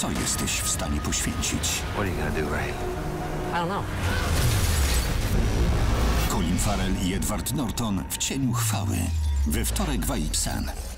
Co jesteś w stanie poświęcić? What are you gonna do, Ray? I don't know. Colin Farrell i Edward Norton w cieniu chwały. We wtorek w AXN.